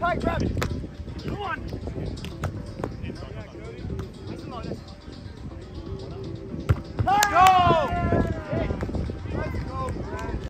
tight, Travis. Come on.